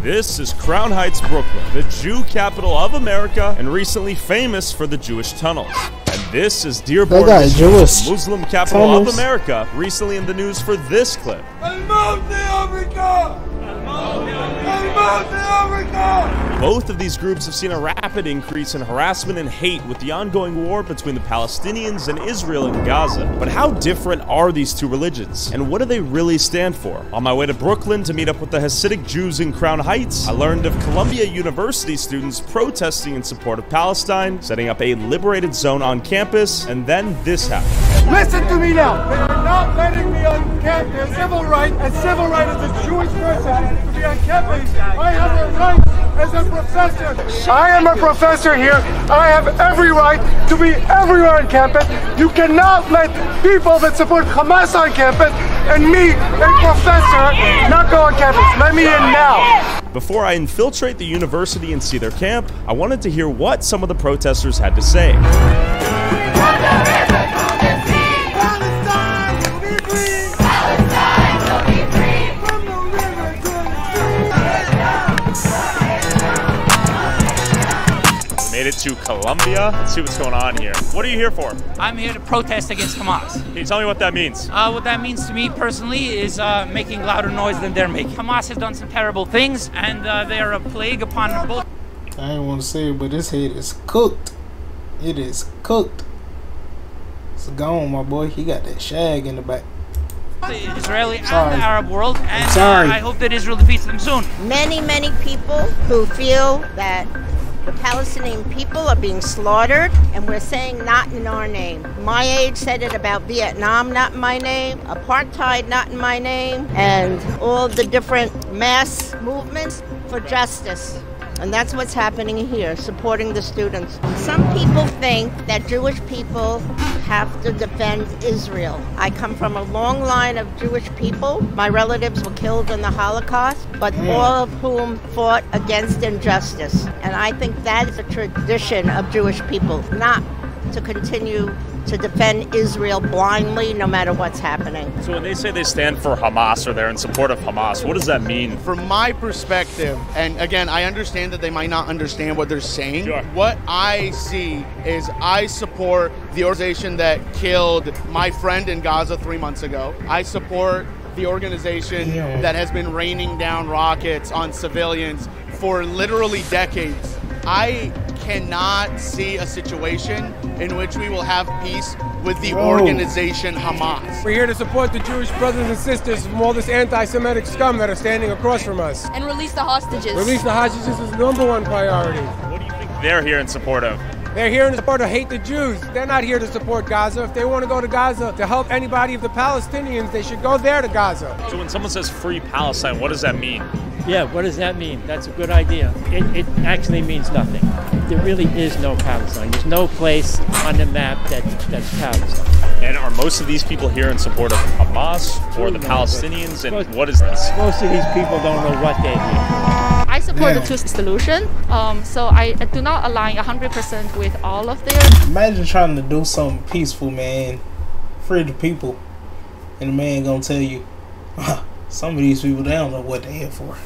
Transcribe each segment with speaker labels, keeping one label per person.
Speaker 1: This is Crown Heights, Brooklyn, the Jew capital of America and recently famous for the Jewish tunnels. And this is Dearborn,
Speaker 2: got Jewish
Speaker 1: the Muslim capital
Speaker 2: tunnels.
Speaker 1: of America, recently in the news for this clip. Both of these groups have seen a rapid increase in harassment and hate with the ongoing war between the Palestinians and Israel in Gaza. But how different are these two religions? And what do they really stand for? On my way to Brooklyn to meet up with the Hasidic Jews in Crown Heights, I learned of Columbia University students protesting in support of Palestine, setting up a liberated zone on campus, and then this happened.
Speaker 3: Listen to me now. They are not letting me on campus. Civil right and civil right as a Jewish person to be on campus. I have a right as a professor. I am a professor here. I have every right to be everywhere on campus. You cannot let people that support Hamas on campus and me, a professor, not go on campus. Let me in now.
Speaker 1: Before I infiltrate the university and see their camp, I wanted to hear what some of the protesters had to say. To Columbia. Let's see what's going on here. What are you here for?
Speaker 4: I'm here to protest against Hamas.
Speaker 1: Can you tell me what that means?
Speaker 4: Uh, what that means to me personally is uh, making louder noise than they're making. Hamas has done some terrible things, and uh, they are a plague upon both
Speaker 2: I ain't want to say it, but this head is cooked. It is cooked. It's gone, my boy. He got that shag in the back.
Speaker 4: the Israeli and the Arab world, and
Speaker 2: sorry.
Speaker 4: Uh, I hope that Israel defeats them soon.
Speaker 5: many, many people who feel that the Palestinian people are being slaughtered, and we're saying not in our name. My age said it about Vietnam, not in my name, apartheid, not in my name, and all the different mass movements for justice. And that's what's happening here, supporting the students. Some people think that Jewish people have to defend Israel. I come from a long line of Jewish people. My relatives were killed in the Holocaust, but all of whom fought against injustice. And I think that is a tradition of Jewish people, not to continue to defend Israel blindly no matter what's happening.
Speaker 1: So when they say they stand for Hamas or they're in support of Hamas, what does that mean?
Speaker 6: From my perspective, and again, I understand that they might not understand what they're saying.
Speaker 1: Sure.
Speaker 6: What I see is I support the organization that killed my friend in Gaza three months ago. I support the organization that has been raining down rockets on civilians for literally decades. I cannot see a situation in which we will have peace with the
Speaker 2: Whoa.
Speaker 6: organization Hamas.
Speaker 3: We're here to support the Jewish brothers and sisters from all this anti-Semitic scum that are standing across from us.
Speaker 7: and release the hostages.
Speaker 3: Release the hostages is the number one priority.
Speaker 1: What do you think they're here in support of?
Speaker 3: They're here in support of hate the Jews. They're not here to support Gaza. If they want to go to Gaza to help anybody of the Palestinians, they should go there to Gaza.
Speaker 1: So when someone says free Palestine, what does that mean?
Speaker 8: Yeah, what does that mean? That's a good idea. It, it actually means nothing. There really is no Palestine. There's no place on the map that, that's Palestine.
Speaker 1: And are most of these people here in support of Hamas or the Palestinians? And what is this?
Speaker 8: Most of these people don't know what they mean.
Speaker 7: I
Speaker 2: Yeah.
Speaker 7: the two solution. Um, so I do not align 100% with all of their
Speaker 2: Imagine trying to do something peaceful, man. Free the people. And the man gonna tell you, some of these people, they don't know what they're here for.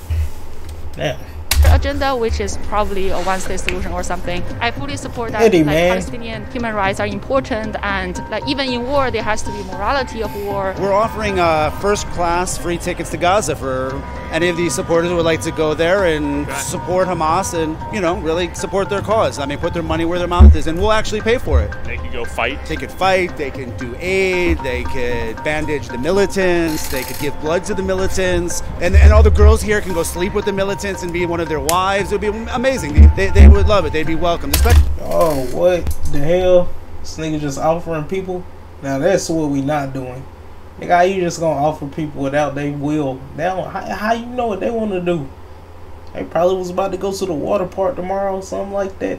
Speaker 2: Damn.
Speaker 7: Agenda, which is probably a one-state solution or something. I fully support that.
Speaker 2: Eddie,
Speaker 7: like,
Speaker 2: man.
Speaker 7: Palestinian human rights are important, and like even in war, there has to be morality of war.
Speaker 9: We're offering uh, first class free tickets to Gaza for any of these supporters who would like to go there and support Hamas and, you know, really support their cause. I mean, put their money where their mouth is, and we'll actually pay for it.
Speaker 1: They can go fight.
Speaker 9: They could fight, they can do aid, they could bandage the militants, they could give blood to the militants, and, and all the girls here can go sleep with the militants and be one of their wives. It would be amazing. They, they, they would love it. They'd be welcome. Especially
Speaker 2: Oh, what the hell? This nigga just offering people? Now that's what we not doing. Nigga, how you just gonna offer people without they will? Now, how, how you know what they want to do? They probably was about to go to the water park tomorrow, something like that.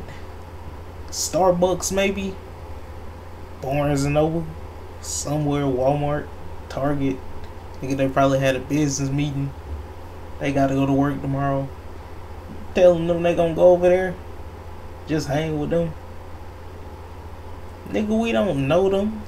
Speaker 2: Starbucks maybe. Barnes and Noble, somewhere Walmart, Target. Nigga, they probably had a business meeting. They got to go to work tomorrow. Telling them they gonna go over there just hang with them. Nigga, we don't know them.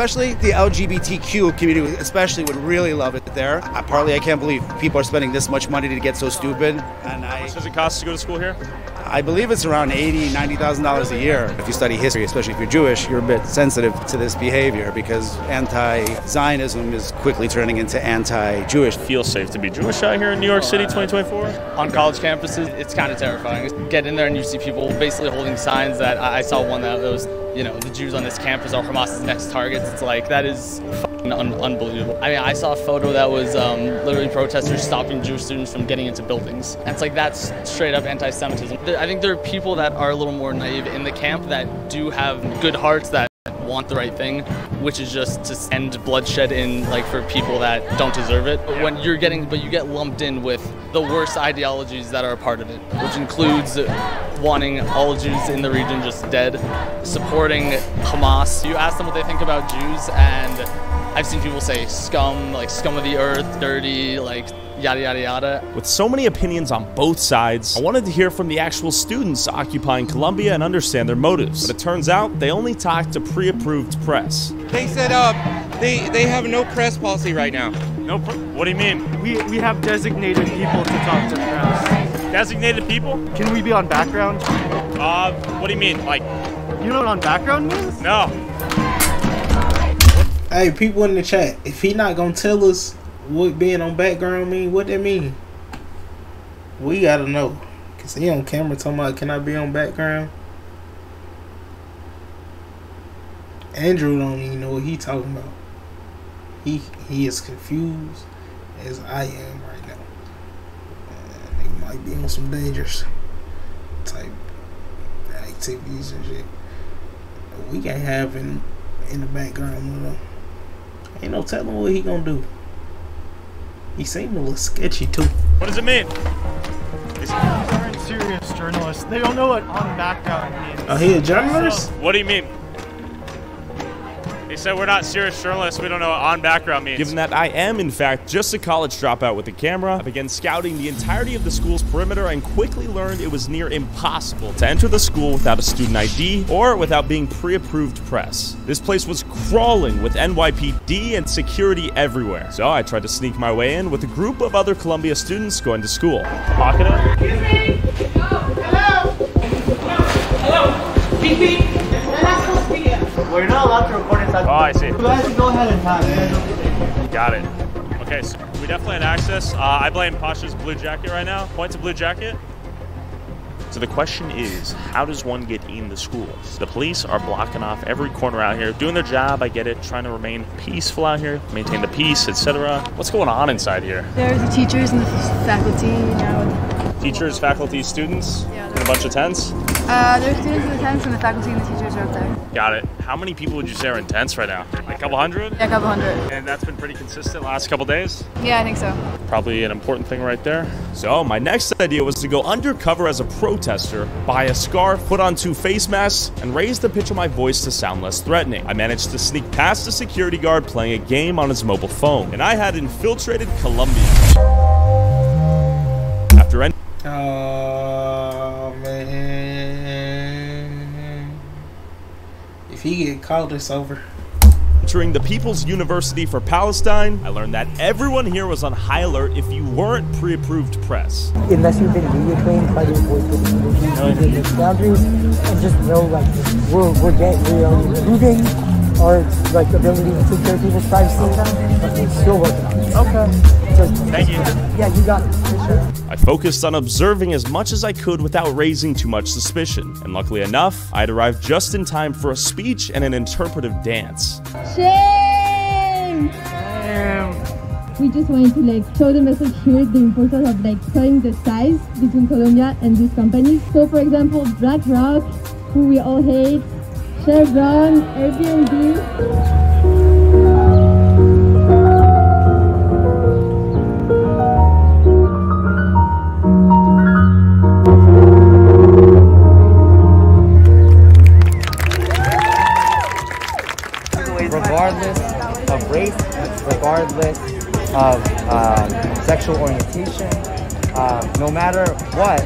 Speaker 9: Especially the LGBTQ community, especially would really love it there. I, partly, I can't believe people are spending this much money to get so stupid. And I, How much
Speaker 1: Does it cost to go to school here?
Speaker 9: I believe it's around eighty, ninety thousand dollars a year. If you study history, especially if you're Jewish, you're a bit sensitive to this behavior because anti-Zionism is quickly turning into anti-Jewish.
Speaker 1: Feel safe to be Jewish out here in New York City 2024?
Speaker 10: On college campuses, it's kind of terrifying. Get in there and you see people basically holding signs that I I saw one that was, you know, the Jews on this campus are Hamas's next targets. It's like that is fucking un- unbelievable. I mean, I saw a photo that was um, literally protesters stopping Jewish students from getting into buildings. And it's like that's straight up anti-Semitism. I think there are people that are a little more naive in the camp that do have good hearts that want the right thing, which is just to end bloodshed in like for people that don't deserve it. But when you're getting, but you get lumped in with the worst ideologies that are a part of it, which includes wanting all Jews in the region just dead, supporting Hamas. You ask them what they think about Jews, and I've seen people say scum, like scum of the earth, dirty, like yada yada yada.
Speaker 1: With so many opinions on both sides, I wanted to hear from the actual students occupying Columbia and understand their motives. But it turns out they only talked to pre approved press.
Speaker 11: They said uh, they they have no press policy right now.
Speaker 1: No, pr- what do you mean?
Speaker 12: We, we have designated people to talk to press.
Speaker 1: Designated people?
Speaker 12: Can we be on background?
Speaker 1: Uh, what do you mean? Like,
Speaker 12: You know what on background means?
Speaker 1: no.
Speaker 2: Hey, people in the chat, if he not gonna tell us what being on background mean, what that mean? We gotta know. Cause he on camera talking about can I be on background? Andrew don't even know what he talking about. He he is confused as I am right now. And he might be on some dangerous type activities and shit. We can't have him in the background though. Ain't no telling what he gonna do. He seemed a little sketchy too.
Speaker 1: What does it mean?
Speaker 12: These aren't serious journalists. They don't know what on background means.
Speaker 2: Oh, he a journalist?
Speaker 1: What do you mean? He said we're not serious journalists. We don't know what on background means. Given that I am, in fact, just a college dropout with a camera, I began scouting the entirety of the school's perimeter and quickly learned it was near impossible to enter the school without a student ID or without being pre approved press. This place was crawling with NYPD and security everywhere. So I tried to sneak my way in with a group of other Columbia students going to school. Locking it.
Speaker 12: We're not allowed to record inside.
Speaker 1: Oh, I see.
Speaker 12: You guys can go ahead and talk.
Speaker 1: Got it. Okay, so we definitely had access. Uh, I blame Pasha's blue jacket right now. Point to blue jacket. So the question is, how does one get in the school? The police are blocking off every corner out here, doing their job. I get it, trying to remain peaceful out here, maintain the peace, etc. What's going on inside here?
Speaker 13: There's the teachers and the faculty now.
Speaker 1: Teachers, faculty, students,
Speaker 13: Yeah,
Speaker 1: in a bunch of tents.
Speaker 13: Uh, there's students in the tents and the faculty and the teachers are up there.
Speaker 1: Got it. How many people would you say are in tents right now? Like a couple hundred?
Speaker 13: Yeah, a couple hundred.
Speaker 1: And that's been pretty consistent last couple days.
Speaker 13: Yeah, I think so.
Speaker 1: Probably an important thing right there. So, my next idea was to go undercover as a protester, buy a scarf, put on two face masks, and raise the pitch of my voice to sound less threatening. I managed to sneak past a security guard playing a game on his mobile phone, and I had infiltrated Columbia. After en-
Speaker 2: Oh If he get caught, it's over.
Speaker 1: entering the People's University for Palestine, I learned that everyone here was on high alert if you weren't pre approved press.
Speaker 14: unless you've been media trained, try to avoid pushing the boundaries and just know like we're we're getting we're improving our like ability to take care of people's privacy, but we're still working on it. Okay. So,
Speaker 1: Thank you.
Speaker 14: Yeah, you got it. Sure.
Speaker 1: I focused on observing as much as I could without raising too much suspicion, and luckily enough, I had arrived just in time for a speech and an interpretive dance.
Speaker 15: Shame! We just wanted to like show the message here the importance of like cutting the ties between Columbia and these companies. So for example, BlackRock, who we all hate, Chevron, Airbnb.
Speaker 16: regardless of race, regardless of um, sexual orientation, uh, no matter what,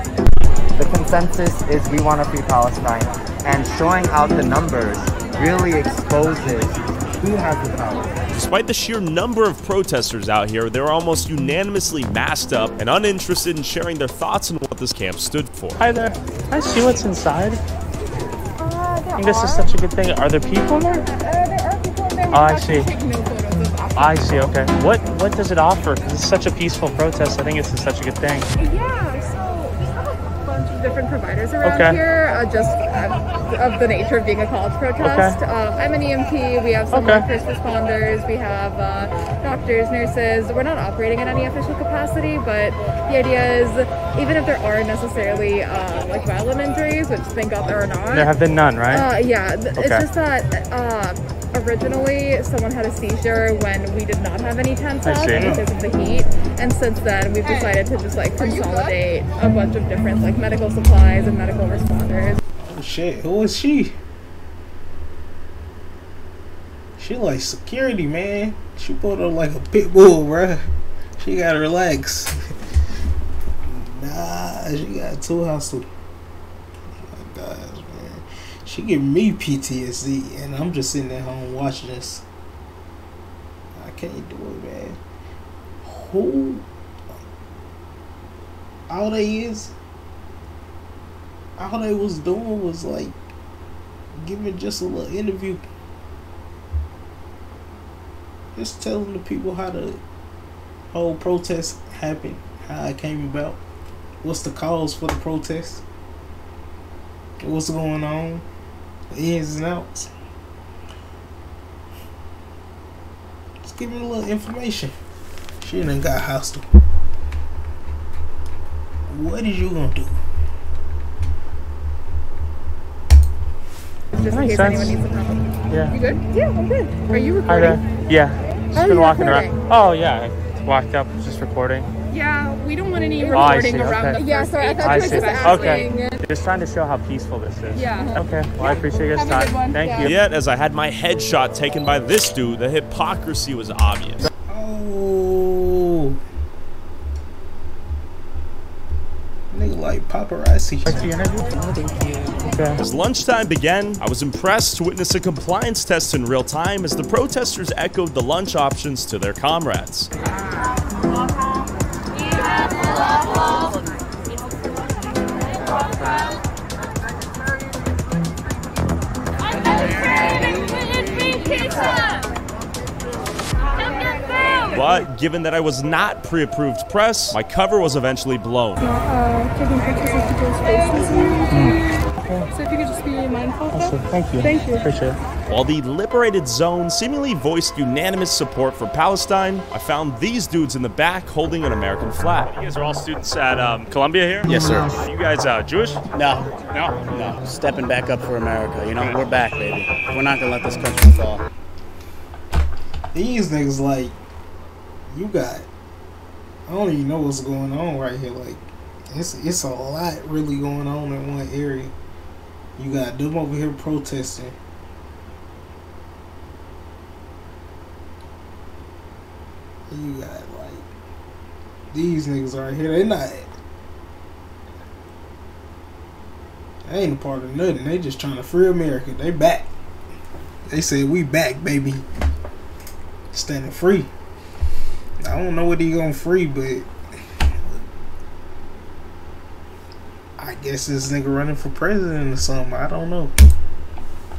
Speaker 16: the consensus is we want to free Palestine. And showing out the numbers really exposes
Speaker 17: Who has the power?
Speaker 1: Despite the sheer number of protesters out here, they're almost unanimously masked up and uninterested in sharing their thoughts on what this camp stood for.
Speaker 17: Hi there. Can I see what's inside? I think this is such a good thing. Are there people in there? Oh, I see. I see. Okay. What What does it offer? 'Cause it's such a peaceful protest. I think it's such a good thing.
Speaker 18: Yeah, different providers around
Speaker 17: Okay.
Speaker 18: here, uh, just uh, of the nature of being a college protest.
Speaker 17: Okay.
Speaker 18: Um, I'm an EMT. We have some
Speaker 17: Okay.
Speaker 18: first responders. We have uh, doctors, nurses. We're not operating in any official capacity, but the idea is, even if there aren't necessarily uh, like violent injuries, which thank God there are not.
Speaker 17: There have been none, right?
Speaker 18: Uh, yeah, it's just that uh, originally someone had a seizure when we did not have any tents up because of the heat, and since then we've decided to just like consolidate a bunch of different like medical supplies and medical responders.
Speaker 2: Oh shit, who is she? She like security, man. She pulled her like a pit bull, bruh. She gotta relax. nah, she got too hostile. Oh my gosh, man. She giving me PTSD, and I'm just sitting at home watching this. I can't do it, man. Who? All they is, all they was doing was like giving just a little interview. Just telling the people how the whole protest happened, how it came about, what's the cause for the protest, what's going on, the ins and outs. Just give me a little information. She done got hostile. What is you gonna do?
Speaker 18: Just in case
Speaker 17: sense.
Speaker 18: anyone needs some help.
Speaker 17: Yeah.
Speaker 18: You good? Yeah, I'm good. Are you
Speaker 17: Hi
Speaker 18: recording?
Speaker 17: there. Yeah. Just
Speaker 18: How
Speaker 17: been walking
Speaker 18: recording?
Speaker 17: around. Oh yeah. I walked up, just recording.
Speaker 18: Yeah, we don't want any
Speaker 17: Oh, I
Speaker 18: recording
Speaker 17: see,
Speaker 18: around
Speaker 17: okay.
Speaker 18: the Yeah, sorry, I thought
Speaker 17: I
Speaker 18: you were just asking.
Speaker 17: Okay. Just trying to show how peaceful this is.
Speaker 18: Yeah.
Speaker 17: Okay. Well, I appreciate your
Speaker 18: Have
Speaker 17: time. Thank
Speaker 18: Yeah.
Speaker 17: you.
Speaker 1: Yet, as I had my headshot taken by this dude, the hypocrisy was obvious.
Speaker 2: Oh. Nigga like paparazzi.
Speaker 1: Oh, as lunchtime began, I was impressed to witness a compliance test in real time as the protesters echoed the lunch options to their comrades. But given that I was not pre approved press, my cover was eventually blown.
Speaker 18: Uh, taking pictures of people's faces. So if you could just be mindful of that.
Speaker 17: Thank you.
Speaker 18: Thank you.
Speaker 17: Appreciate it.
Speaker 1: While the liberated zone seemingly voiced unanimous support for Palestine, I found these dudes in the back holding an American flag. You guys are all students at um, Columbia here?
Speaker 19: Yes, sir.
Speaker 1: You guys uh, Jewish?
Speaker 19: No.
Speaker 1: No?
Speaker 19: No. Stepping back up for America. You know, we're back, baby. We're not gonna let this country fall.
Speaker 2: These niggas like, you got. I don't even know what's going on right here. Like, it's it's a lot really going on in one area. You got them over here protesting. You got like these niggas right here. They not. They ain't a part of nothing. They just trying to free America. They back. They said we back, baby. Standing free. I don't know what he gonna free, but I guess this nigga running for president or something. I don't know.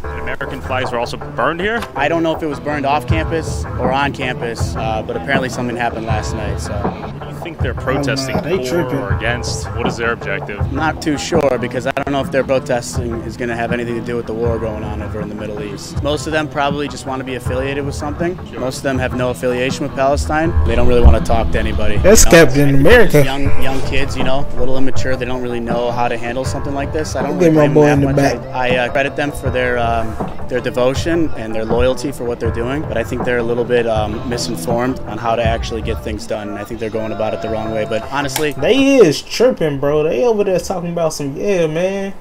Speaker 1: American flags were also burned here?
Speaker 19: I don't know if it was burned off campus or on campus, uh, but apparently something happened last night. So
Speaker 1: Do you think they're protesting
Speaker 19: they
Speaker 1: for
Speaker 19: tripping.
Speaker 1: or against? What is their objective?
Speaker 19: not too sure because I don't know if their protesting is going to have anything to do with the war going on over in the Middle East. Most of them probably just want to be affiliated with something. Most of them have no affiliation with Palestine. They don't really want to talk to anybody.
Speaker 2: That's
Speaker 19: you know?
Speaker 2: Captain America.
Speaker 19: Young young kids, you know, a little immature. They don't really know how to handle something like this. I don't really
Speaker 2: get
Speaker 19: blame them that
Speaker 2: the
Speaker 19: much.
Speaker 2: back.
Speaker 19: I, I uh, credit them for their um, their devotion and their loyalty for what they're doing, but I think they're a little bit um, misinformed on how to actually get things done. And I think they're going about it the wrong way. But honestly,
Speaker 2: They is tripping, bro. They over there talking about some yeah, man.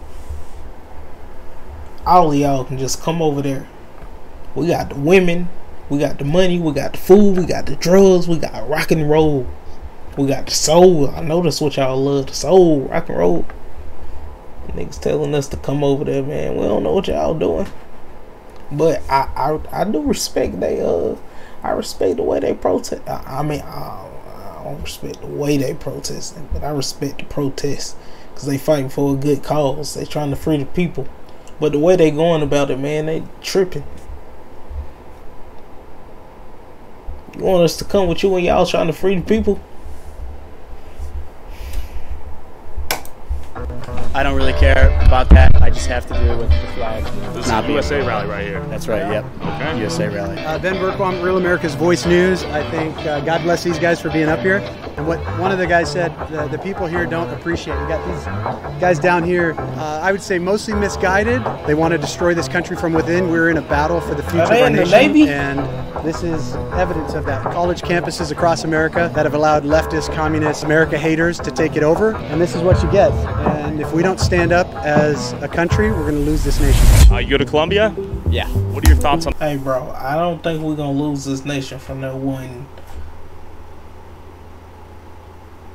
Speaker 2: All of y'all can just come over there. We got the women, we got the money, we got the food, we got the drugs, we got rock and roll, we got the soul. I know that's what y'all love, the soul, rock and roll. Niggas telling us to come over there, man. We don't know what y'all doing. But I, I, I do respect they uh, I respect the way they protest. I, I mean, I, I don't respect the way they protesting, but I respect the protest because they fighting for a good cause. They trying to free the people. But the way they going about it, man, they tripping. You want us to come with you and y'all trying to free the people?
Speaker 19: I don't really care about that. I just have to do with the flag.
Speaker 20: This is
Speaker 19: not
Speaker 20: a USA
Speaker 19: proud.
Speaker 20: rally right here.
Speaker 19: That's right. Yep.
Speaker 20: Okay.
Speaker 19: USA rally.
Speaker 21: Uh, ben Bergquam, Real America's Voice News. I think uh, God bless these guys for being up here. And what one of the guys said, the, the people here don't appreciate. We got these guys down here. Uh, I would say mostly misguided. They want to destroy this country from within. We're in a battle for the future of our
Speaker 2: the
Speaker 21: nation,
Speaker 2: Navy?
Speaker 21: and this is evidence of that. College campuses across America that have allowed leftist, communist, America haters to take it over, and this is what you get. And if we don't stand up as a country, we're going to lose this nation.
Speaker 20: Uh, you go to Columbia?
Speaker 19: Yeah.
Speaker 20: What are your thoughts on?
Speaker 2: Hey, bro, I don't think we're gonna lose this nation from that one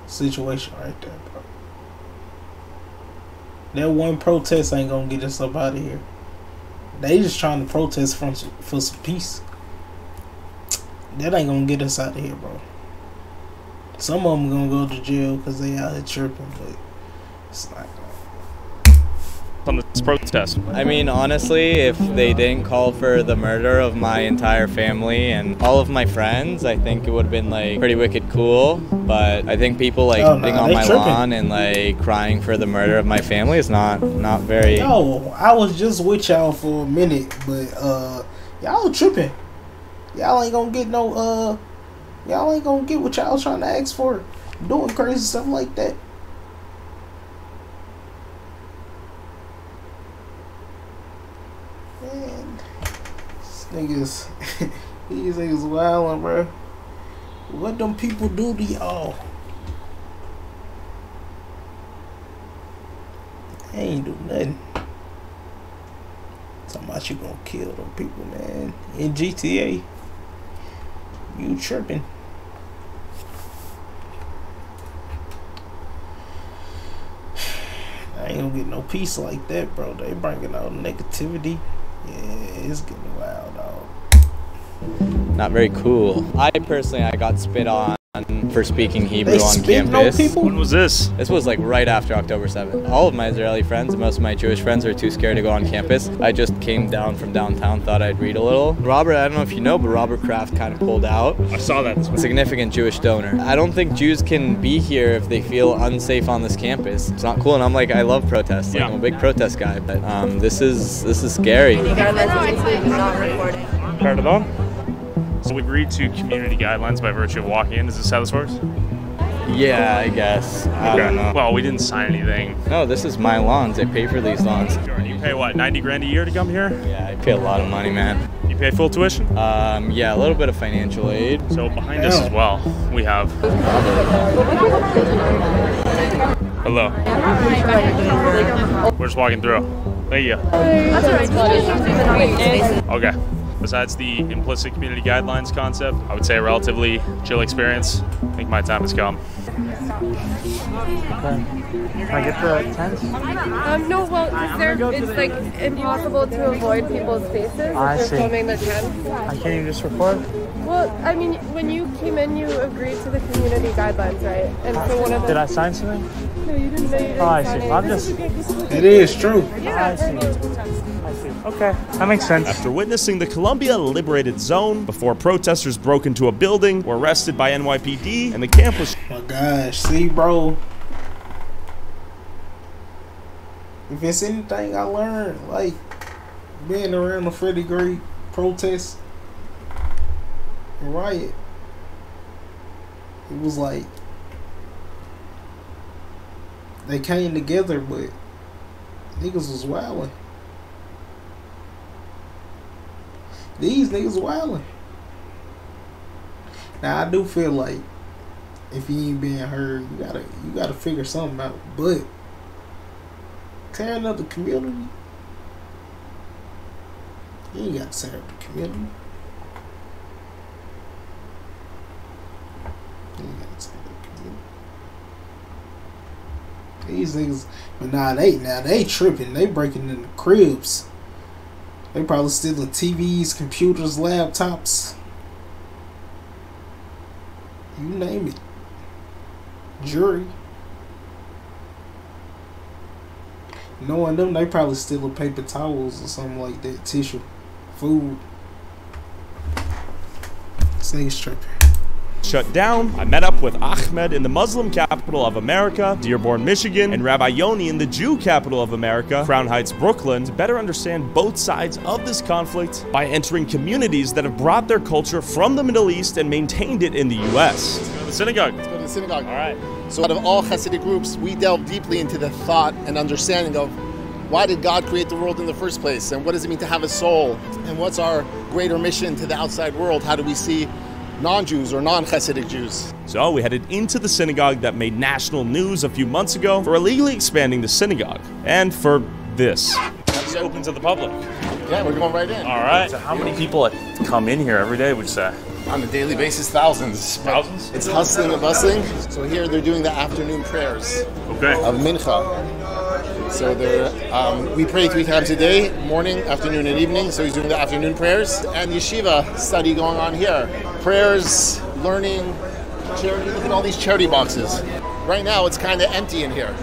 Speaker 2: situation right there, bro. That one protest ain't gonna get us up out of here. They just trying to protest from for some peace. That ain't gonna get us out of here, bro. Some of them gonna go to jail because they out here tripping, but it's not.
Speaker 20: On this protest?
Speaker 22: I mean, honestly, if they didn't call for the murder of my entire family and all of my friends, I think it would have been like pretty wicked cool. But I think people like
Speaker 2: Oh, nah,
Speaker 22: being on my
Speaker 2: tripping.
Speaker 22: lawn and like crying for the murder of my family is not not very.
Speaker 2: Yo, I was just with y'all for a minute, but uh, y'all tripping. Y'all ain't gonna get no uh, y'all ain't gonna get what y'all trying to ask for, doing crazy stuff like that. Man, these niggas, these niggas wildin', bro. What them people do to y'all? They ain't do nothing. Talking about you gonna kill them people, man. In GTA, you tripping. I ain't gonna get no peace like that, bro. They bringing out negativity. Yeah, it's getting wild.
Speaker 22: Not very cool. I personally, I got spit on for speaking Hebrew
Speaker 2: They
Speaker 22: on
Speaker 2: spitting on
Speaker 22: campus.
Speaker 2: people?
Speaker 20: When was this?
Speaker 22: This was like right after October 7th. All of my Israeli friends and most of my Jewish friends were too scared to go on campus. I just came down from downtown, thought I'd read a little. Robert, I don't know if you know, but Robert Kraft kind of pulled out.
Speaker 20: I saw that.
Speaker 22: Significant Jewish donor. I don't think Jews can be here if they feel unsafe on this campus. It's not cool, and I'm like, I love protests. Like,
Speaker 20: Yeah.
Speaker 22: I'm a big protest guy, but um, this is this is scary.
Speaker 17: Turn it on.
Speaker 20: So we agreed to community guidelines by virtue of walking in. Is this how this works?
Speaker 22: Yeah, I guess. I don't know.
Speaker 20: Well, we didn't sign anything.
Speaker 22: No, this is my lawns. I pay for these lawns.
Speaker 20: You pay what, 90 grand a year to come here?
Speaker 22: Yeah, I pay a lot of money, man.
Speaker 20: You pay full tuition?
Speaker 22: Um, yeah, a little bit of financial aid.
Speaker 20: So behind us as well, we have. Hello. We're just walking through. Thank you. Okay. Besides the implicit community guidelines concept, I would say a relatively chill experience. I think my time has come.
Speaker 17: Can I get the tents?
Speaker 18: Um, no, well, is there, it's like impossible to avoid people's faces if
Speaker 17: I
Speaker 18: they're
Speaker 17: see.
Speaker 18: filming the tents.
Speaker 17: I can't even just record.
Speaker 18: Well, I mean, when you came in, you agreed to the community guidelines, right? And so one of the
Speaker 17: Did I sign something?
Speaker 18: No, you didn't. No, you didn't
Speaker 17: Oh, I
Speaker 18: sign
Speaker 17: see.
Speaker 18: it.
Speaker 17: I'm just.
Speaker 2: It is true.
Speaker 17: I see. I see. Okay, that makes sense.
Speaker 1: After witnessing the Columbia Liberated Zone before protesters broke into a building, were arrested by NYPD, and the camp was oh
Speaker 2: My gosh, see, bro. If it's anything I learned, like being around the Freddie Gray protest and riot, it was like they came together, but niggas was wilding. These niggas wilding. Now I do feel like if you ain't being heard, you gotta you gotta figure something out. But tearing up the community, you ain't gotta tear up the community. Ain't gotta the community. These niggas, but nah, they now they tripping. They breaking in the cribs. They probably stealing TVs, computers, laptops. You name it. Jury. Knowing them, they probably stealing paper towels or something like that. Tissue. Food. Nigga's tripping.
Speaker 1: Shut down, I met up with Ahmed in the Muslim capital of America, Dearborn, Michigan, and Rabbi Yoni in the Jew capital of America, Crown Heights, Brooklyn, to better understand both sides of this conflict by entering communities that have brought their culture from the Middle East and maintained it in the U.S.
Speaker 20: Let's go to The synagogue.
Speaker 23: Let's go to the synagogue.
Speaker 20: All right.
Speaker 23: So, out of all Hasidic groups, we delve deeply into the thought and understanding of why did God create the world in the first place, and what does it mean to have a soul, and what's our greater mission to the outside world? How do we see non-Jews or non-Hasidic Jews?
Speaker 1: So we headed into the synagogue that made national news a few months ago for illegally expanding the synagogue, and for this.
Speaker 20: It's open to the public.
Speaker 23: Yeah, we're going right in.
Speaker 20: All right. So how many people come in here every day, would you say?
Speaker 23: On a daily basis, thousands.
Speaker 20: Thousands?
Speaker 23: It's hustling and bustling. So here they're doing the afternoon prayers
Speaker 20: Okay.
Speaker 23: of Mincha. So um, we pray three times a day, morning, afternoon, and evening. So he's doing the afternoon prayers and yeshiva study going on here. Prayers, learning, charity. Look at all these charity boxes. Right now, it's kind of empty in here.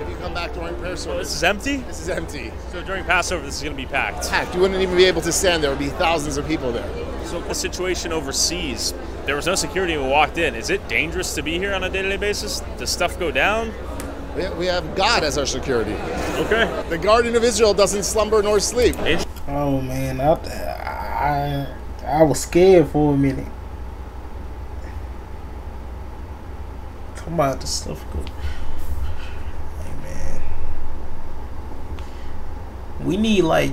Speaker 23: If you come back during prayer service,
Speaker 20: This is empty?
Speaker 23: this is empty.
Speaker 20: So during Passover, this is going to be packed.
Speaker 23: Packed. You wouldn't even be able to stand there. There would be thousands of people there.
Speaker 20: So the situation overseas, there was no security when we walked in. Is it dangerous to be here on a day-to-day basis? Does stuff go down?
Speaker 23: We we have God as our security.
Speaker 20: Okay.
Speaker 23: The Guardian of Israel doesn't slumber nor sleep.
Speaker 2: Oh man, I, I I was scared for a minute. Talking about the stuff go. Hey man, we need like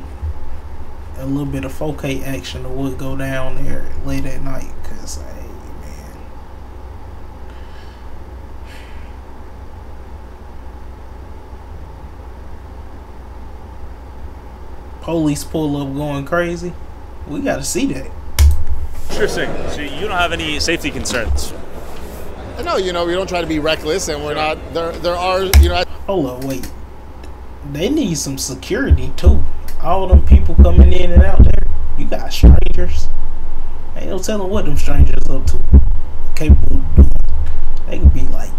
Speaker 2: a little bit of 4K action to what go down there late at night, cause hey man. Police pull up going crazy. We gotta see that.
Speaker 20: Interesting. So you don't have any safety concerns?
Speaker 23: No, you know, we don't try to be reckless, and we're not. There, there are, you know.
Speaker 2: Hold up, wait. They need some security too. All them people coming in and out there. You got strangers. Ain't no telling what them strangers up to. Capable of doing. They could be like.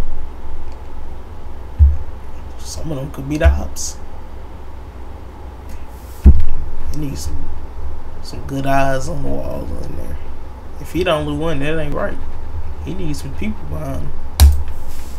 Speaker 2: Some of them could be the ops. You need some some good eyes on the walls in there. If he the only one, that ain't right. He needs some people behind him.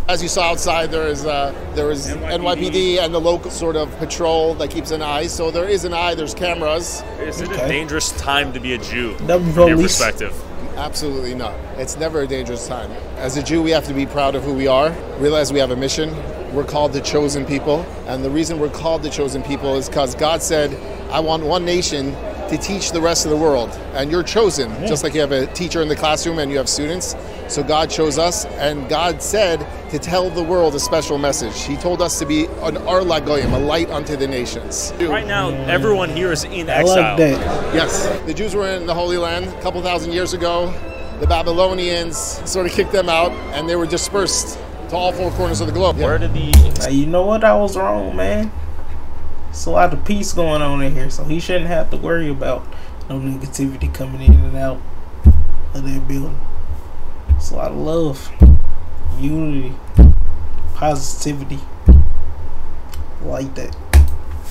Speaker 23: As you saw outside, there is uh, there is NYPD. and the local sort of patrol that keeps an eye. So there is an eye. There's cameras.
Speaker 20: Is it a dangerous time to be a Jew?
Speaker 23: Double
Speaker 20: From your perspective.
Speaker 23: Absolutely not. It's never a dangerous time. As a Jew, we have to be proud of who we are, realize we have a mission. We're called the chosen people. And the reason we're called the chosen people is because God said, I want one nation to teach the rest of the world. And you're chosen, just like you have a teacher in the classroom and you have students. So God chose us, and God said to tell the world a special message. He told us to be an Ar Lagoyim, a light unto the nations.
Speaker 20: Right now, everyone here is in
Speaker 23: I
Speaker 20: exile.
Speaker 23: like that. Yes. The Jews were in the Holy Land a couple thousand years ago. The Babylonians sort of kicked them out, and they were dispersed to all four corners of the globe.
Speaker 20: Where did the.
Speaker 2: Hey, you know what? I was wrong, man. It's a lot of peace going on in here, so he shouldn't have to worry about no negativity coming in and out of that building. It's a lot of love, unity, positivity, like that.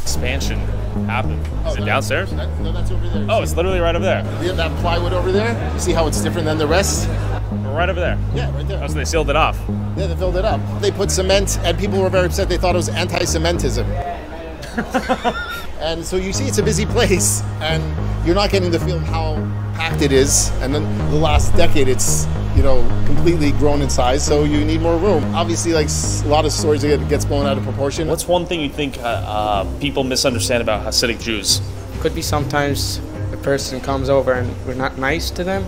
Speaker 20: Expansion happened. Is it oh, downstairs?
Speaker 23: That, no, that's over there.
Speaker 20: Oh, it's literally right over there.
Speaker 23: You have that plywood over there. You see how it's different than the rest?
Speaker 20: Right over there.
Speaker 23: Yeah, right there.
Speaker 20: Oh, so they sealed it off.
Speaker 23: Yeah, they filled it up. They put cement, and people were very upset. They thought it was anti-Semitism. and so you see, it's a busy place, and you're not getting the feel of how packed it is. And then the last decade, it's you know completely grown in size. So you need more room. Obviously, like a lot of stories that gets blown out of proportion.
Speaker 20: What's one thing you think uh, uh, people misunderstand about Hasidic Jews?
Speaker 24: Could be sometimes a person comes over and we're not nice to them.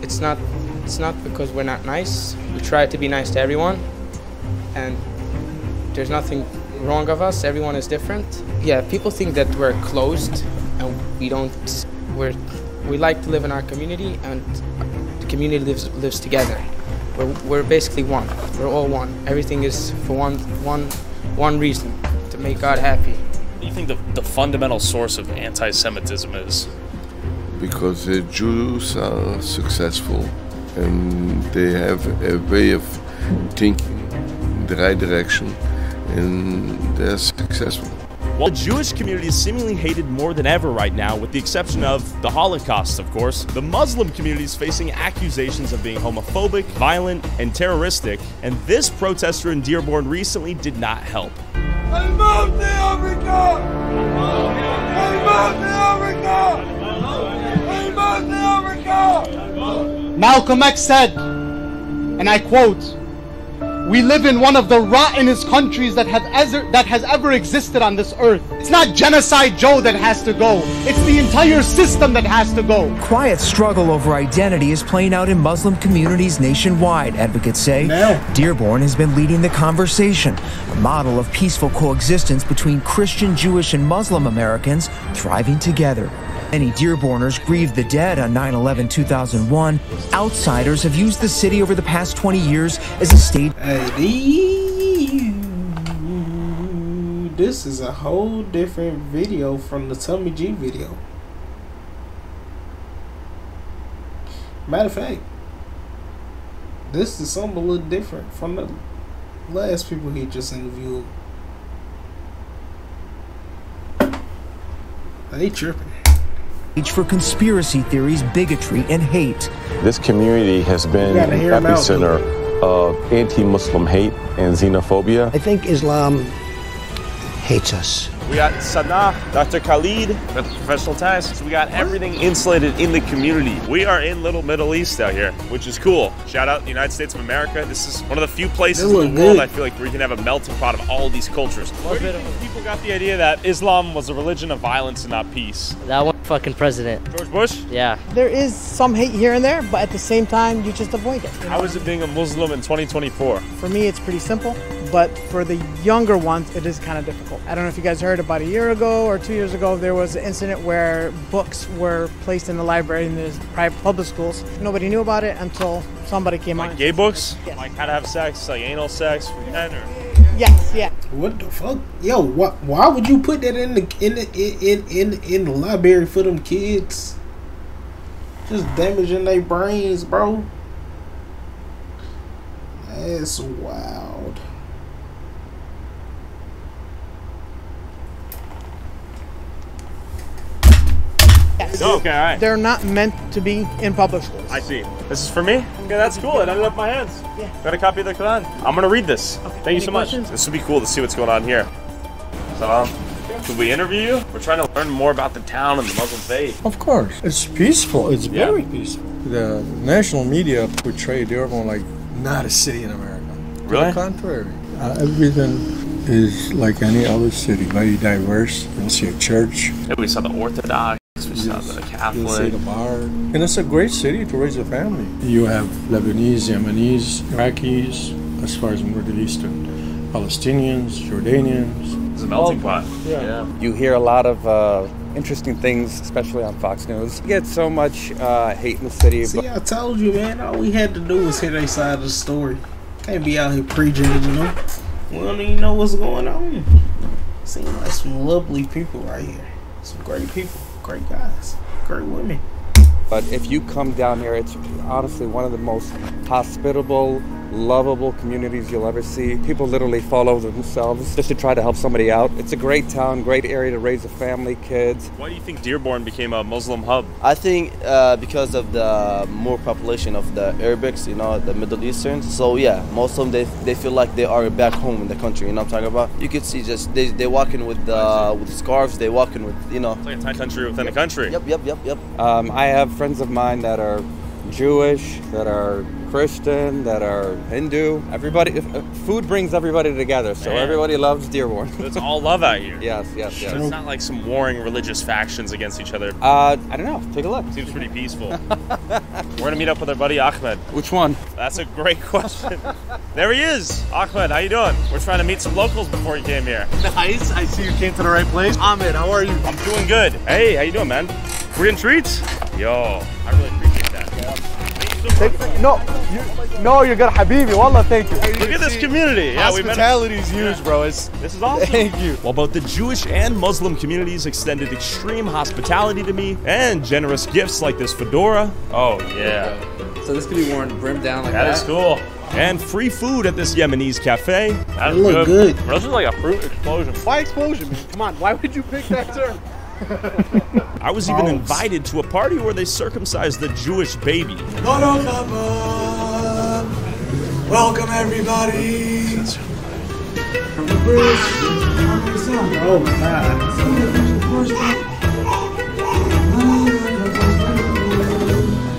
Speaker 24: It's not it's not because we're not nice. We try to be nice to everyone and there's nothing wrong of us. Everyone is different. Yeah, people think that we're closed and we don't we're we like to live in our community and the community lives lives together. We're, we're basically one. We're all one. Everything is for one one one reason to make God happy.
Speaker 25: do you think the, the fundamental source of anti-Semitism is?
Speaker 26: because the Jews are successful and they have a way of thinking in the right direction and they're successful.
Speaker 20: While the Jewish community is seemingly hated more than ever right now, with the exception of the Holocaust, of course, the Muslim community is facing accusations of being homophobic, violent, and terroristic, and this protester in Dearborn recently did not help.
Speaker 27: Malcolm X said, and I quote, we live in one of the rottenest countries that have ever, that has ever existed on this earth. It's not genocide Joe that has to go. It's the entire system that has to go.
Speaker 28: Quiet struggle over identity is playing out in Muslim communities nationwide, advocates say. Dearborn has been leading the conversation, a model of peaceful coexistence between Christian, Jewish, and Muslim Americans thriving together. Many Dearborners grieved the dead on 9 11 2001. Outsiders have used the city over the past 20 years as a stage.
Speaker 2: This is a whole different video from the Tommy G video. Matter of fact, this is something a little different from the last people he just interviewed. They tripping.
Speaker 28: For conspiracy theories, bigotry, and hate.
Speaker 29: This community has been
Speaker 2: You gotta
Speaker 29: an
Speaker 2: hear 'em out,
Speaker 29: epicenter of anti-Muslim hate and xenophobia.
Speaker 30: I think Islam hates us.
Speaker 20: We got Sanaa, Dr. Khalid, we got the professional ties. So we got everything insulated in the community. We are in Little Middle East out here, which is cool. Shout out the United States of America. This is one of the few places in the
Speaker 2: look
Speaker 20: world. I feel like where you can have a melting pot of all these cultures. Where do you think people got the idea that Islam was a religion of violence and not peace?
Speaker 31: That one fucking president.
Speaker 20: George Bush?
Speaker 31: Yeah.
Speaker 32: There is some hate here and there, but at the same time, you just avoid it.
Speaker 20: How is it being a Muslim in 2024?
Speaker 32: For me, it's pretty simple, but for the younger ones, it is kind of difficult. I don't know if you guys heard about a year ago or two years ago, there was an incident where books were placed in the library in the private public schools. Nobody knew about it until somebody came on.
Speaker 20: Gay books? Like how to have sex, like anal sex for men or
Speaker 32: Yes, yeah.
Speaker 2: What the fuck, yo? Why, why would you put that in the in the in in in the library for them kids? Just damaging their brains, bro. That's wild.
Speaker 32: Yes.
Speaker 20: Okay, all right.
Speaker 32: They're not meant to be in public schools.
Speaker 20: I see. This is for me? Okay, that's cool. It ended up in my hands.
Speaker 32: Yeah.
Speaker 20: Got a copy of the Quran. I'm gonna read this. Thank you
Speaker 32: Any
Speaker 20: so much. This would be cool to see what's going on here. So, um, could we interview you? We're trying to learn more about the town and the Muslim faith.
Speaker 33: Of course, it's peaceful. It's
Speaker 20: Yeah.
Speaker 33: very peaceful. The national media portray Dearborn like not a city in America. To
Speaker 20: Really?
Speaker 33: the contrary, uh, everything is like any other city, very diverse. You'll see a church,
Speaker 20: Yeah, we saw the Orthodox. We saw the
Speaker 33: you see the bar, and it's a great city to raise a family. You have Lebanese, Yemenis, Iraqis, as far as Middle Eastern, Palestinians, Jordanians.
Speaker 20: It's a melting pot.
Speaker 33: Yeah.
Speaker 34: You hear a lot of uh, interesting things, especially on Fox News. You get so much uh, hate in the city.
Speaker 2: See, I told you, man. All we had to do was hit their side of the story. Can't be out here prejudging them. We don't even know what's going on. Seem like some lovely people right here. Some great people, great guys, great women.
Speaker 34: But if you come down here, it's honestly one of the most hospitable, lovable communities you'll ever see. People literally follow themselves just to try to help somebody out. It's a great town, great area to raise a family, kids.
Speaker 20: Why do you think Dearborn became a Muslim hub?
Speaker 35: I think uh, because of the more population of the Arabics, you know, the Middle Easterns. So yeah, most of them they, they feel like they are back home in the country. You know what I'm talking about? You could see just they they walking with uh, with scarves. They walking with you know.
Speaker 20: It's like a tiny country within a country.
Speaker 35: Yep, yep, yep, yep.
Speaker 34: Um, I have friends of mine that are Jewish, that are Christian, that are Hindu. Everybody, uh, food brings everybody together, so
Speaker 20: Man.
Speaker 34: everybody loves Dearborn.
Speaker 20: It's all love out here.
Speaker 34: yes, yes,
Speaker 20: So
Speaker 34: yes.
Speaker 20: it's not like some warring religious factions against each other.
Speaker 34: Uh, I don't know. Take a look.
Speaker 20: Seems pretty peaceful. We're gonna meet up with our buddy Ahmed.
Speaker 34: Which one?
Speaker 20: That's a great question. there he is. Ahmed, how you doing? We're trying to meet some locals before you came here.
Speaker 9: Nice. I see you came to the right place. Ahmed, how are you?
Speaker 20: I'm doing good. Hey, how you doing, man? We're getting treats? Yo, I really appreciate that.
Speaker 36: Thank, no, you, no, you're good, Habibi. Wallah, thank you.
Speaker 1: Look at this community. Yeah, we met-
Speaker 36: Hospitality is huge, bro. It's,
Speaker 1: This is awesome.
Speaker 36: Thank you.
Speaker 1: While both the Jewish and Muslim communities extended extreme hospitality to me and generous gifts like this fedora. Oh, yeah.
Speaker 37: So this could be worn brimmed down like
Speaker 1: That
Speaker 37: that.
Speaker 1: is cool. And free food at this Yemenis cafe.
Speaker 37: That look good.
Speaker 1: This is like a fruit explosion.
Speaker 36: Why explosion, man? Come on, why would you pick that term?
Speaker 1: I was even invited to a party where they circumcised the Jewish baby.
Speaker 38: Welcome everybody.
Speaker 2: Oh my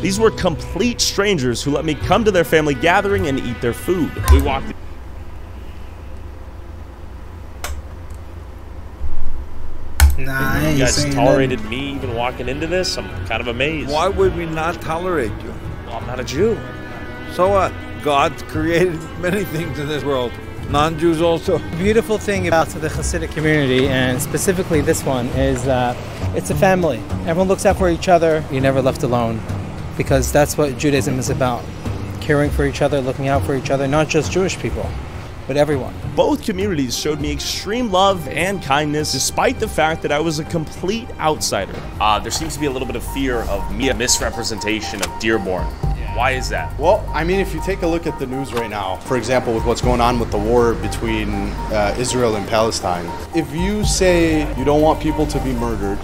Speaker 1: These were complete strangers who let me come to their family gathering and eat their food. We walked.
Speaker 2: Nah, I ain't
Speaker 1: You guys
Speaker 2: saying
Speaker 1: tolerated me even walking into this. I'm kind of amazed.
Speaker 39: Why would we not tolerate you?
Speaker 1: Well, I'm not a Jew.
Speaker 39: So what? God created many things in this world. Non-Jews also.
Speaker 40: beautiful thing about the Hasidic community, and specifically this one, is that it's a family. Everyone looks out for each other. You're never left alone, because that's what Judaism is about: caring for each other, looking out for each other. Not just Jewish people, but everyone.
Speaker 1: Both communities showed me extreme love and kindness, despite the fact that I was a complete outsider. Uh, there seems to be a little bit of fear of me, a misrepresentation of Dearborn. Why is that?
Speaker 41: Well, I mean, if you take a look at the news right now, for example, with what's going on with the war between uh, Israel and Palestine, if you say you don't want people to be murdered,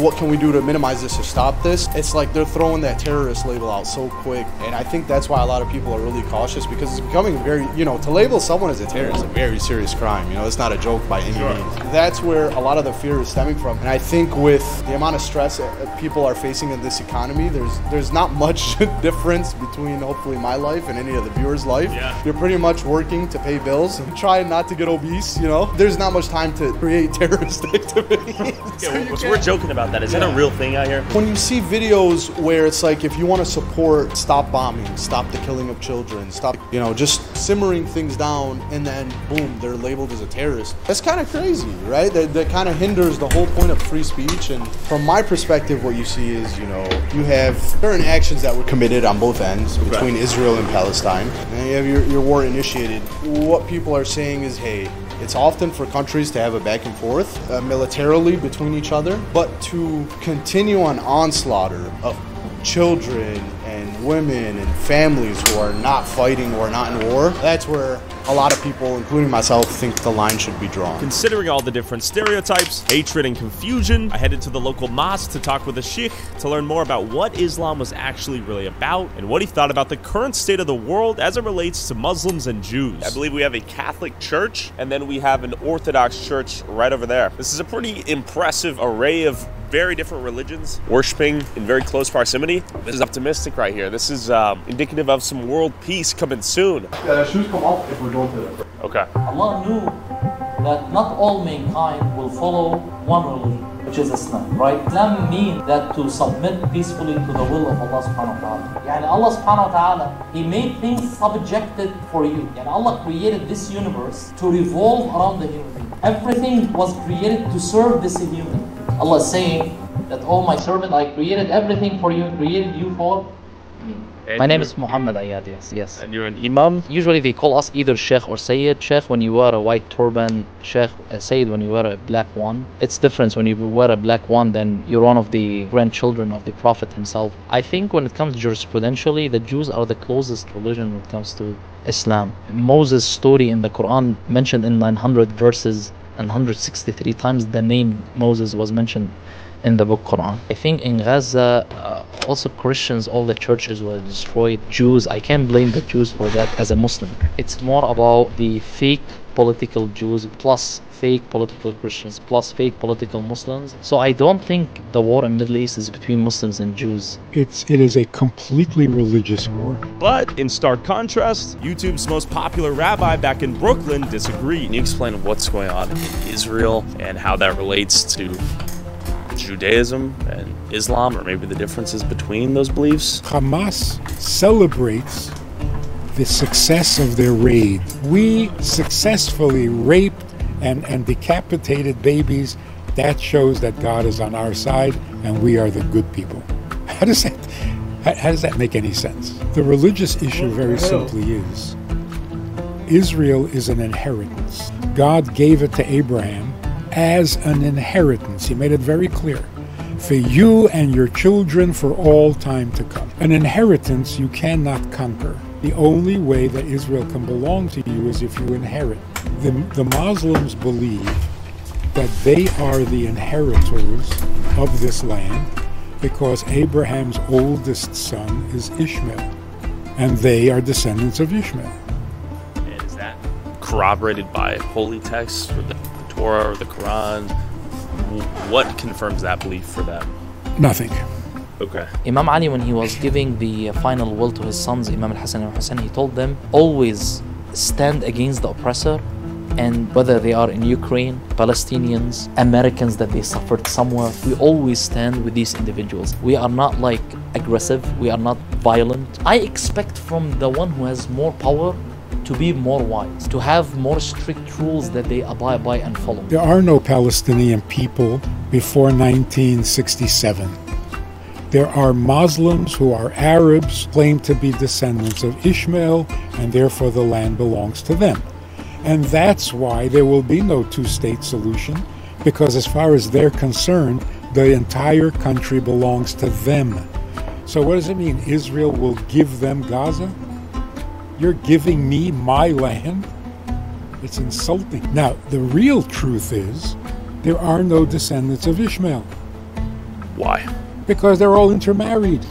Speaker 41: what can we do to minimize this or stop this? It's like they're throwing that terrorist label out so quick. And I think that's why a lot of people are really cautious because it's becoming very, you know, to label someone as a terrorist is a very serious crime. You know, it's not a joke by any means. That's where a lot of the fear is stemming from. And I think with the amount of stress that people are facing in this economy, there's there's not much difference between hopefully my life and any of the viewers' life.
Speaker 1: Yeah.
Speaker 41: You're pretty much working to pay bills and try not to get obese, you know? There's not much time to create terrorist activity.
Speaker 1: Yeah, so we're joking about that. Is that a real thing out here?
Speaker 41: When you see videos where it's like if you want to support stop bombing, stop the killing of children, stop, you know, just simmering things down and then boom, they're labeled as a terrorist. That's kind of crazy, right? That, that kind of hinders the whole point of free speech. And from my perspective, what you see is, you know, you have certain actions that were committed on both ends between Israel and Palestine. And you have your, your war initiated. What people are saying is, hey, it's often for countries to have a back and forth uh, militarily between each other, but to continue an onslaught of children and women and families who are not fighting or not in war, that's where a lot of people, including myself, think the line should be drawn.
Speaker 1: Considering all the different stereotypes, hatred, and confusion, I headed to the local mosque to talk with a sheikh to learn more about what Islam was actually really about and what he thought about the current state of the world as it relates to Muslims and Jews. I believe we have a Catholic church and then we have an Orthodox church right over there. This is a pretty impressive array of very different religions worshiping in very close proximity. This is optimistic right here. This is um, indicative of some world peace coming soon.
Speaker 41: Yeah, the shoes come off if we're to the.
Speaker 1: Okay.
Speaker 42: Allah knew that not all mankind will follow one religion, which is Islam, right? Islam means that to submit peacefully to the will of Allah subhanahu wa ta'ala. Yani Allah subhanahu wa ta'ala, He made things subjected for you. And Allah created this universe to revolve around the human being. Everything was created to serve this human. Allah is saying that, oh my servant, I created everything for you, created you for
Speaker 43: My name is Muhammad Ayad, yes, yes.
Speaker 1: And you're an imam?
Speaker 43: Usually they call us either Sheikh or Sayyid. Sheikh when you wear a white turban, Sheikh, uh, Sayyid when you wear a black one. It's different when you wear a black one, then you're one of the grandchildren of the Prophet himself. I think when it comes jurisprudentially, the Jews are the closest religion when it comes to Islam. Moses' story in the Quran mentioned in 900 verses and 163 times the name Moses was mentioned in the book Quran. I think in Gaza, uh, also Christians, all the churches were destroyed. Jews, I can't blame the Jews for that as a Muslim. It's more about the fake political Jews plus fake political Christians plus fake political Muslims. So I don't think the war in Middle East is between Muslims and Jews.
Speaker 31: It's it is a completely religious war.
Speaker 1: But in stark contrast, YouTube's most popular rabbi back in Brooklyn disagreed. Can you explain what's going on in Israel and how that relates to Judaism and Islam, or maybe the differences between those beliefs?
Speaker 31: Hamas celebrates the success of their raid. We successfully raped and, and decapitated babies. That shows that God is on our side and we are the good people. How does that How, how does that make any sense? The religious issue, very simply, is Israel is an inheritance. God gave it to Abraham as an inheritance. He made it very clear for you and your children for all time to come. An inheritance you cannot conquer. The only way that Israel can belong to you is if you inherit. The, the Muslims believe that they are the inheritors of this land because Abraham's oldest son is Ishmael, and they are descendants of Ishmael.
Speaker 1: And is that corroborated by holy texts Torah or the Quran? What confirms that belief for them?
Speaker 31: Nothing.
Speaker 1: Okay.
Speaker 43: Imam Ali, when he was giving the final will to his sons, Imam al Hassan and Hussein, he told them always stand against the oppressor. And whether they are in Ukraine, Palestinians, Americans that they suffered somewhere, we always stand with these individuals. We are not like aggressive, we are not violent. I expect from the one who has more power to be more wise, to have more strict rules that they abide by and follow.
Speaker 31: There are no Palestinian people before 1967. There are Muslims who are Arabs, claim to be descendants of Ishmael, and therefore the land belongs to them. And that's why there will be no two state solution, because as far as they're concerned, the entire country belongs to them. So, what does it mean? Israel will give them Gaza? You're giving me my land? It's insulting. Now, the real truth is there are no descendants of Ishmael
Speaker 1: Why?
Speaker 31: because they're all intermarried.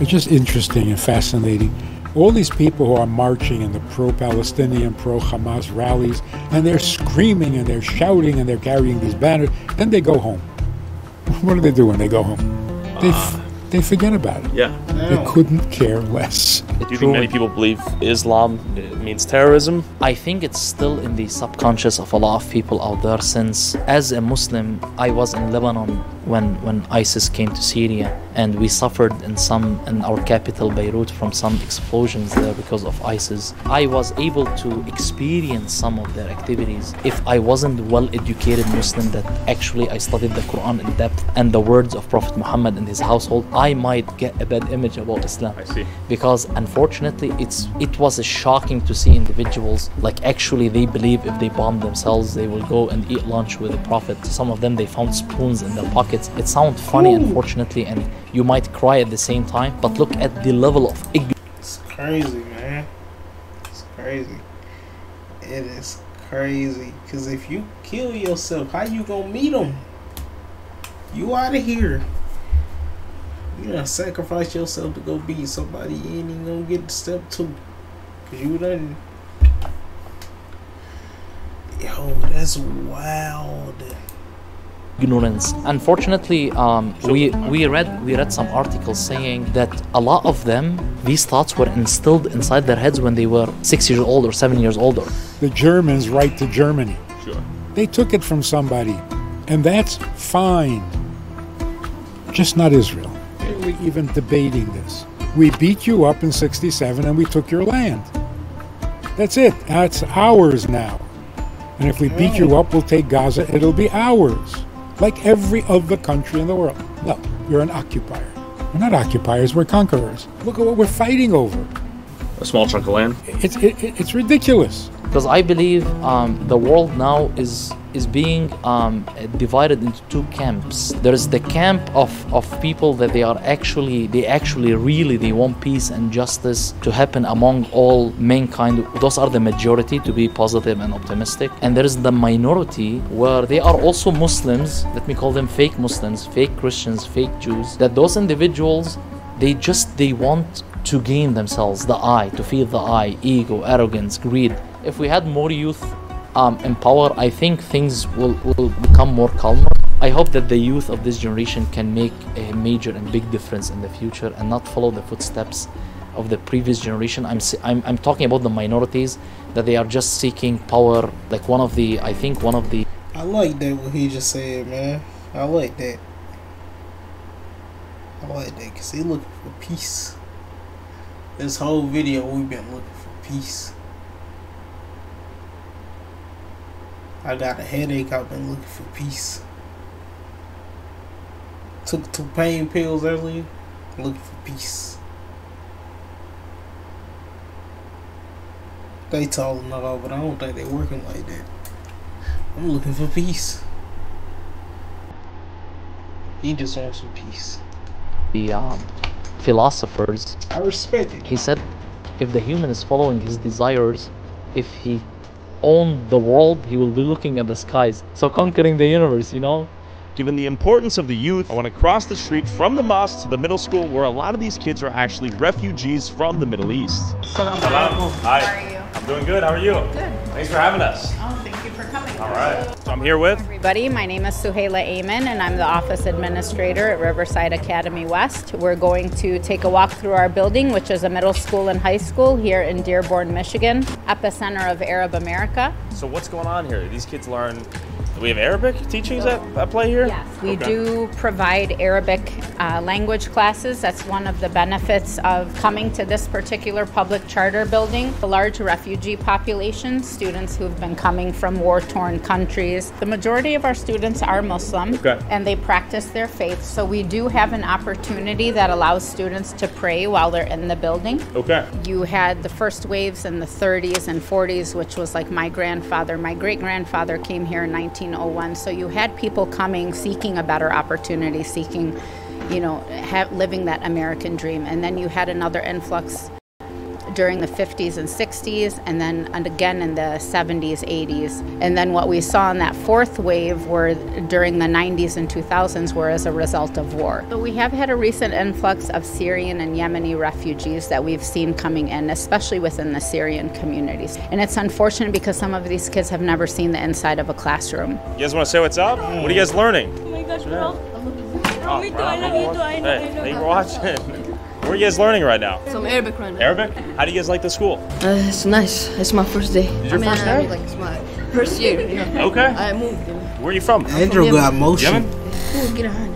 Speaker 31: It's just interesting and fascinating. All these people who are marching in the pro Palestinian, pro Hamas rallies, and they're screaming and they're shouting and they're carrying these banners, then they go home. What do they do when they go home? They, f- they forget about it.
Speaker 1: Yeah.
Speaker 31: They oh. couldn't care less.
Speaker 1: Do you think many people believe Islam means terrorism?
Speaker 43: I think it's still in the subconscious of a lot of people out there since as a Muslim I was in Lebanon when when ISIS came to Syria and we suffered in some in our capital Beirut from some explosions there because of ISIS. I was able to experience some of their activities if I wasn't well educated Muslim that actually I studied the Quran in depth and the words of Prophet Muhammad and his household I might get a bad image about Islam
Speaker 1: I see.
Speaker 43: because unfortunately it's it was shocking to see individuals like actually they believe if they bomb themselves they will go and eat lunch with the prophet some of them they found spoons in their pockets it sounds funny
Speaker 2: Ooh.
Speaker 43: unfortunately and you might cry at the same time but look at the level of
Speaker 2: It's crazy, man. It's crazy. It is crazy. Cause if you kill yourself, how you gonna meet them? You out of here. You gonna sacrifice yourself to go beat somebody. You ain't even gonna get to step two. Cause you done. Yo, that's wild.
Speaker 43: Ignorance unfortunately um, we we read we read some articles saying that a lot of them these thoughts were instilled inside their heads when they were six years old or seven years older
Speaker 31: The Germans write to Germany.
Speaker 1: Sure.
Speaker 31: They took it from somebody, and that's fine. Just not Israel. Why are we even debating this? We beat you up in 67 and we took your land. That's it. That's ours now. And if we beat you up, we'll take Gaza. It'll be ours. Like every other country in the world. No, you're an occupier. We're not occupiers, we're conquerors. Look at what we're fighting over.
Speaker 1: A small chunk of land?
Speaker 31: It's, it, it- it's ridiculous.
Speaker 43: Because I believe um, the world now is is being um, divided into two camps. There is the camp of, of people that they are actually they actually really they want peace and justice to happen among all mankind. Those are the majority to be positive and optimistic. And there is the minority where they are also Muslims. Let me call them fake Muslims, fake Christians, fake Jews. That those individuals they just they want to gain themselves the eye to feed the eye ego arrogance greed if we had more youth um, in power i think things will, will become more calmer i hope that the youth of this generation can make a major and big difference in the future and not follow the footsteps of the previous generation i'm i'm, I'm talking about the minorities that they are just seeking power like one of the i think one of the
Speaker 2: I like that what he just said, man. I like that. I like that because he looking for peace. This whole video, we've been looking for peace. I got a headache. I've been looking for peace. Took two pain pills earlier. Looking for peace. They told tall enough, but I don't think they're working like that. I'm looking for peace. He just wants some peace.
Speaker 43: The um, philosophers.
Speaker 2: I respect it.
Speaker 43: He said, if the human is following his desires, if he owned the world, he will be looking at the skies. So conquering the universe, you know.
Speaker 1: Given the importance of the youth, I want to cross the street from the mosque to the middle school where a lot of these kids are actually refugees from the Middle East.
Speaker 44: Hello.
Speaker 1: Hi.
Speaker 44: How are you?
Speaker 1: I'm doing good. How are you?
Speaker 44: Good.
Speaker 1: Thanks for having us.
Speaker 44: Oh, thank you for coming.
Speaker 1: All right. So I'm here with
Speaker 44: Everybody, my name is Suhaila Amen, and I'm the office administrator at Riverside Academy West. We're going to take a walk through our building, which is a middle school and high school here in Dearborn, Michigan, epicenter of Arab America.
Speaker 1: So what's going on here? These kids learn. Do we have Arabic teachings at, at play here?
Speaker 44: Yes, we
Speaker 1: Okay.
Speaker 44: do provide Arabic uh, language classes. That's one of the benefits of coming to this particular public charter building. A large refugee population, students who've been coming from war torn countries. The majority of our students are Muslim
Speaker 1: Okay.
Speaker 44: and they practice their faith. So we do have an opportunity that allows students to pray while they're in the building.
Speaker 1: Okay.
Speaker 44: You had the first waves in the 30s and 40s, which was like my grandfather. My great grandfather came here in 1901. So you had people coming seeking a better opportunity, seeking, you know, ha- living that American dream. And then you had another influx during the 50s and 60s, and then and again in the 70s, 80s. And then what we saw in that fourth wave were during the 90s and 2000s were as a result of war. So we have had a recent influx of Syrian and Yemeni refugees that we've seen coming in, especially within the Syrian communities. And it's unfortunate because some of these kids have never seen the inside of a classroom.
Speaker 1: You guys want to say what's up? What are you guys learning?
Speaker 44: Oh my gosh,
Speaker 1: bro.
Speaker 44: Oh, me too, I love you too, I know,
Speaker 1: Hey,
Speaker 44: I know.
Speaker 1: thank you for watching. What are you guys learning right now?
Speaker 45: Some Arabic right now.
Speaker 1: Arabic? How do you guys like the school?
Speaker 45: Uh, it's nice. It's my first day.
Speaker 1: Is your
Speaker 45: I mean,
Speaker 1: first day?
Speaker 45: Like, it's my first year. You know.
Speaker 1: Okay.
Speaker 45: I moved. You know.
Speaker 1: Where are you from?
Speaker 2: Andrew
Speaker 45: Yemen.
Speaker 2: got motion.
Speaker 1: Yemen?
Speaker 45: Ooh, get on.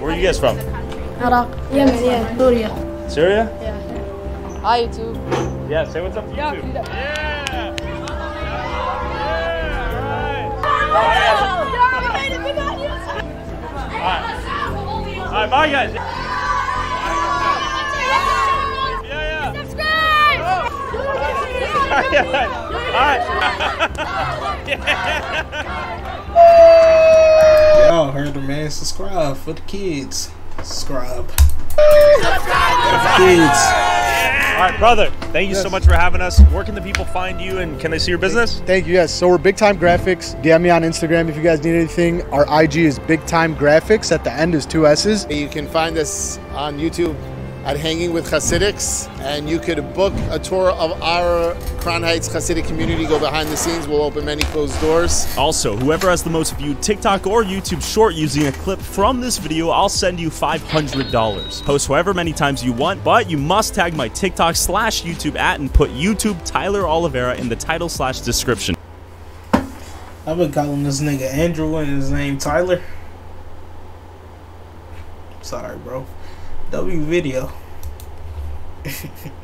Speaker 1: Where are you guys from?
Speaker 45: Iraq. Yemen, yeah. Syria.
Speaker 1: Syria?
Speaker 45: Yeah. Hi, YouTube.
Speaker 1: Yeah, say what's up to YouTube. All right, bye guys.
Speaker 2: Y'all heard the man. Subscribe for the kids. Subscribe. For the kids.
Speaker 1: All right, brother. Thank you so much for having us. Where can the people find you, and can they see your business?
Speaker 36: Thank you. Yes. So we're Big Time Graphics. DM me on Instagram if you guys need anything. Our IG is Big Time Graphics. At the end is two S's.
Speaker 46: You can find us on YouTube at Hanging with Hasidics, and you could book a tour of our Crown Heights Hasidic community. Go behind the scenes. We'll open many closed doors.
Speaker 1: Also, whoever has the most viewed TikTok or YouTube short using a clip from this video, I'll send you $500. Post however many times you want, but you must tag my TikTok slash YouTube at and put YouTube Tyler Oliveira in the title slash description.
Speaker 2: I've been calling this nigga Andrew and his name Tyler. Sorry, bro. W video.